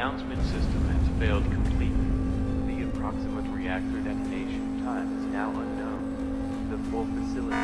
announcement system has failed completely. The approximate reactor detonation time is now unknown. The full facility